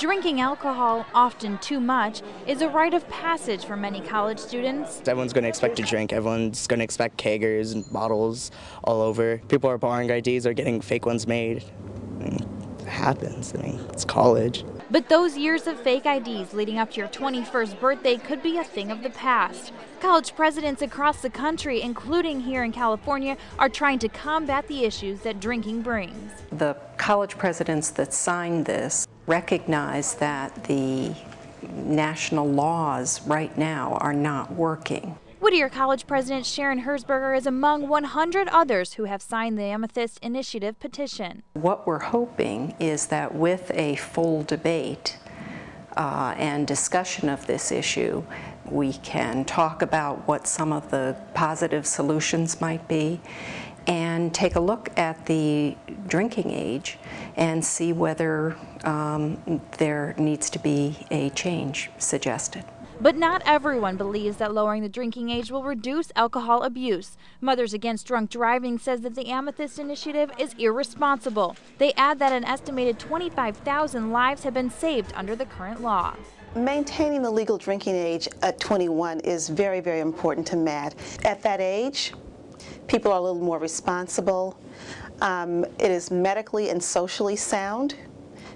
Drinking alcohol, often too much, is a rite of passage for many college students. Everyone's going to expect to drink. Everyone's going to expect keggers and bottles all over. People are borrowing IDs or getting fake ones made. I mean, it happens. I mean, it's college. But those years of fake IDs leading up to your 21st birthday could be a thing of the past. College presidents across the country, including here in California, are trying to combat the issues that drinking brings. The college presidents that signed this recognize that the national laws right now are not working. Whittier College President Sharon Herzberger is among 100 others who have signed the Amethyst Initiative petition. What we're hoping is that with a full debate uh, and discussion of this issue, we can talk about what some of the positive solutions might be and take a look at the drinking age and see whether um, there needs to be a change suggested. But not everyone believes that lowering the drinking age will reduce alcohol abuse. Mothers Against Drunk Driving says that the Amethyst Initiative is irresponsible. They add that an estimated 25,000 lives have been saved under the current law. Maintaining the legal drinking age at 21 is very, very important to MADD. At that age, people are a little more responsible. Um, it is medically and socially sound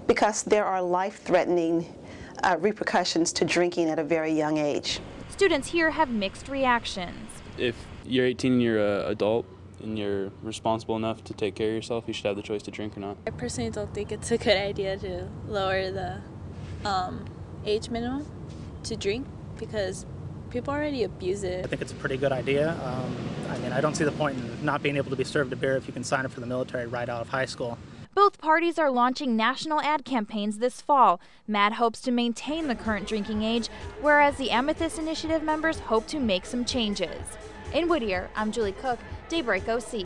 because there are life-threatening uh, repercussions to drinking at a very young age. Students here have mixed reactions. If you're 18 and you're an adult and you're responsible enough to take care of yourself, you should have the choice to drink or not. I personally don't think it's a good idea to lower the um, age minimum to drink because people already abuse it. I think it's a pretty good idea. Um, I mean, I don't see the point in not being able to be served a beer if you can sign up for the military right out of high school. Both parties are launching national ad campaigns this fall. MADD hopes to maintain the current drinking age, whereas the Amethyst Initiative members hope to make some changes. In Whittier, I'm Julie Cook, Daybreak OC.